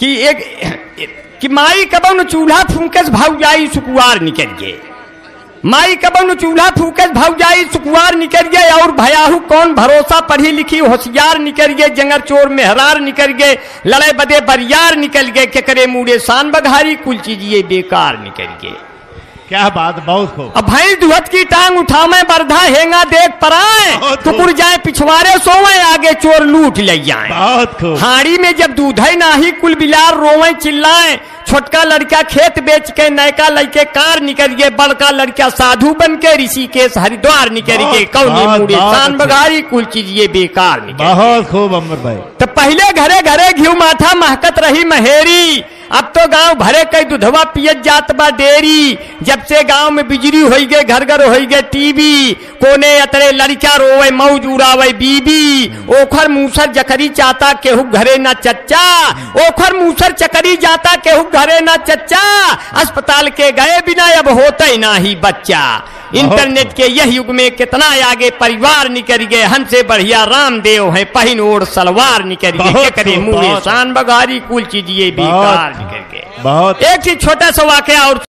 कि एक, कि माई कबन चूल्हा फूकस भाव जाई सुकुआर निकल गए। माई कबन चूल्हा फूकस भाव जाई सुकुआर निकल गए और भयाहू कौन भरोसा पढ़ी लिखी होशियार निकल गए जंगर चोर मेहरार निकल गए लड़े बदे बरियार निकल गए, केकरे मूड़े शान बघारी कुल चीज़ ये बेकार निकल गए। क्या बात बहुत खूब। अब भाई दुहत की टांग उठावे बरधा हेंगा देख पराए। बहुत टुकुर जाए पिछवाड़े सोवे आगे चोर लूट ले जाए बहुत खूब। हाड़ी में जब दूध है नाही कुल बिलार रोवे चिल्लाए। छोटका लड़का खेत बेच के नयका लड़के कार निकल गए बड़का लड़का साधु बन के ऋषिकेश हरिद्वार निकल गए। कौनी मुड़ी शान कुल चीज़ ये बेकार निकल बहुत खूब अमर भाई। तो पहले घरे घरे घी महकत रही महेरी। अब तो गाँव भरे कई दुधवा पियत जात बा डेरी। जब से गाँव में बिजली हो गए घर घर हो गए टीवी, कोने अतरे लड़का रोवे मऊज उड़ावे बीबी। ओखर मूसर जकरी चाहता केहू घरे ना चच्चा। ओखर मूसर चकरी जाता केहू घरे ना चच्चा। अस्पताल के गए बिना अब होता ना ही बच्चा। इंटरनेट के यह युग में कितना आगे परिवार निकल गए हमसे बढ़िया रामदेव है पहन ओढ़ सलवार निकल गए। करे मुँह शान बघारी कुल चीज़ ये बेकार निकल गए। बहुत। एक चीज़ छोटा सा वाक्य और